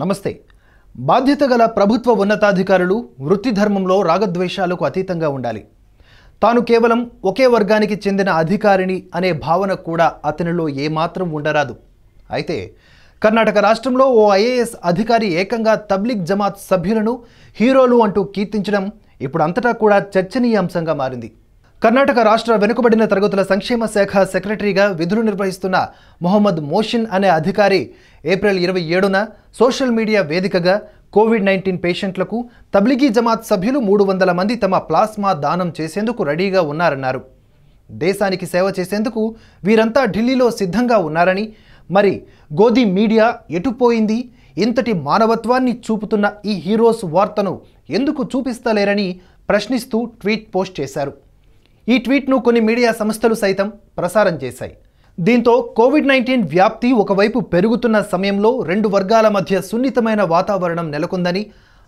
నమస్తే. బాధ్యత గల ప్రభుత్వ ఉన్నతాధికారులు వృత్తి ధర్మంలో రాగద్వేషాలకు అతీతంగా ఉండాలి. తాను కేవలం ఒకే వర్గానికి చెందిన అధికారిని అనే భావన కూడా అతనిలో ఏమాత్రం ఉండరాదు. అయితే కర్ణాటక రాష్ట్రంలో ఓ ఐఏఎస్ అధికారి ఏకంగా తబ్లిగ్ జమాత్ సభ్యులను హీరోలు అంటూ కీర్తించడం ఇప్పుడు అంతటా కూడా చర్చనీయాంశంగా మారింది. కర్ణాటక రాష్ట్ర వెనుకబడిన తరగతుల సంక్షేమ శాఖ సెక్రటరీగా విధులు నిర్వహిస్తున్న మొహమ్మద్ మోషిన్ అనే అధికారి ఏప్రిల్ ఇరవై ఏడున సోషల్ మీడియా వేదికగా కోవిడ్ నైన్టీన్ పేషెంట్లకు తబ్లిగీ జమాత్ సభ్యులు మూడు వందల మంది తమ ప్లాస్మా దానం చేసేందుకు రెడీగా ఉన్నారన్నారు. దేశానికి సేవ చేసేందుకు వీరంతా ఢిల్లీలో సిద్ధంగా ఉన్నారని మరి గోధి మీడియా ఎటుపోయింది ఇంతటి మానవత్వాన్ని చూపుతున్న ఈ హీరోస్ వార్తను ఎందుకు చూపిస్తలేరని ప్రశ్నిస్తూ ట్వీట్ పోస్ట్ చేశారు. ఈ ట్వీట్ను కొన్ని మీడియా సంస్థలు సైతం ప్రసారం చేశాయి. దీంతో కోవిడ్ నైన్టీన్ వ్యాప్తి ఒకవైపు పెరుగుతున్న సమయంలో రెండు వర్గాల మధ్య సున్నితమైన వాతావరణం నెలకొందని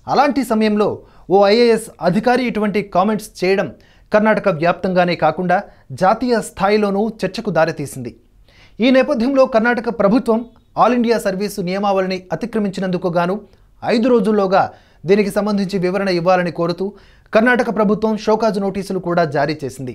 అలాంటి సమయంలో ఓ ఐఏఎస్ అధికారి ఇటువంటి కామెంట్స్ చేయడం కర్ణాటక వ్యాప్తంగానే కాకుండా జాతీయ స్థాయిలోనూ చర్చకు దారితీసింది. ఈ నేపథ్యంలో కర్ణాటక ప్రభుత్వం ఆల్ ఇండియా సర్వీసు నియమావళిని అతిక్రమించినందుకు గాను ఐదు రోజుల్లోగా దీనికి సంబంధించి వివరణ ఇవ్వాలని కోరుతూ కర్ణాటక ప్రభుత్వం షోకాజ్ నోటీసులు కూడా జారీ చేసింది.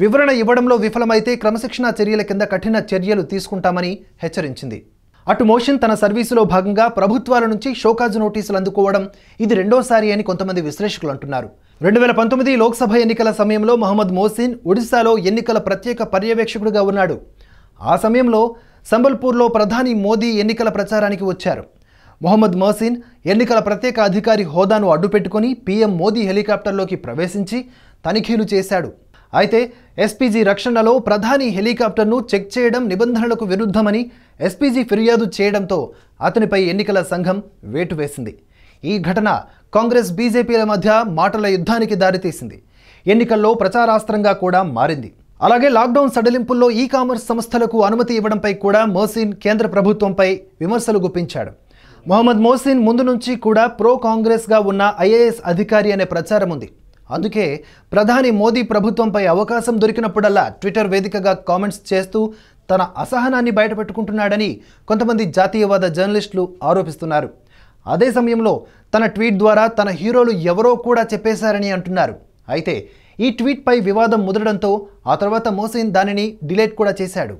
వివరణ ఇవ్వడంలో విఫలమైతే క్రమశిక్షణా చర్యల కింద కఠిన చర్యలు తీసుకుంటామని హెచ్చరించింది. అటు మోషన్ తన సర్వీసులో భాగంగా ప్రభుత్వాల నుంచి షోకాజ్ నోటీసులు అందుకోవడం ఇది రెండోసారి అని కొంతమంది విశ్లేషకులు అంటున్నారు. రెండు వేల పంతొమ్మిది లోక్సభ ఎన్నికల సమయంలో మహమ్మద్ మోసిన్ ఒడిశాలో ఎన్నికల ప్రత్యేక పర్యవేక్షకుడిగా ఉన్నాడు. ఆ సమయంలో సంబల్పూర్లో ప్రధాని మోదీ ఎన్నికల ప్రచారానికి వచ్చారు. మొహమ్మద్ మోసిన్ ఎన్నికల ప్రత్యేక అధికారి హోదాను అడ్డుపెట్టుకుని పీఎం మోదీ హెలికాప్టర్లోకి ప్రవేశించి తనిఖీలు చేశాడు. అయితే ఎస్పీజీ రక్షణలో ప్రధాని హెలికాప్టర్ను చెక్ చేయడం నిబంధనలకు విరుద్ధమని ఎస్పీజీ ఫిర్యాదు చేయడంతో అతనిపై ఎన్నికల సంఘం వేటు వేసింది. ఈ ఘటన కాంగ్రెస్ బీజేపీల మధ్య మాటల యుద్ధానికి దారితీసింది. ఎన్నికల్లో ప్రచారాస్త్రంగా కూడా మారింది. అలాగే లాక్డౌన్ సడలింపుల్లో ఈ కామర్స్ సంస్థలకు అనుమతి ఇవ్వడంపై కూడా మోసిన్ కేంద్ర ప్రభుత్వంపై విమర్శలు గుప్పించాడు. మొహమ్మద్ మోసిన్ ముందు నుంచి కూడా ప్రో కాంగ్రెస్గా ఉన్న ఐఏఎస్ అధికారి అనే ప్రచారం ఉంది. అందుకే ప్రధాని మోదీ ప్రభుత్వంపై అవకాశం దొరికినప్పుడల్లా ట్విట్టర్ వేదికగా కామెంట్స్ చేస్తూ తన అసహనాన్ని బయటపెట్టుకుంటున్నాడని కొంతమంది జాతీయవాద జర్నలిస్టులు ఆరోపిస్తున్నారు. అదే సమయంలో తన ట్వీట్ ద్వారా తన హీరోలు ఎవరో కూడా చెప్పేశారని అంటున్నారు. అయితే ఈ ట్వీట్పై వివాదం ముదరడంతో ఆ తర్వాత మోసిన్ దానిని డిలీట్ కూడా చేశాడు.